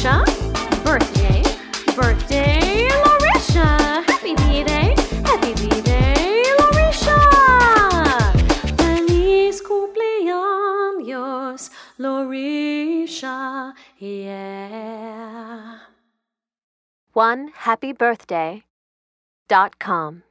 Birthday, birthday, Marisha. Happy birthday, happy birthday, Marisha. Feliz cumpleaños, Larisha. Yeah. One happy birthday dot com.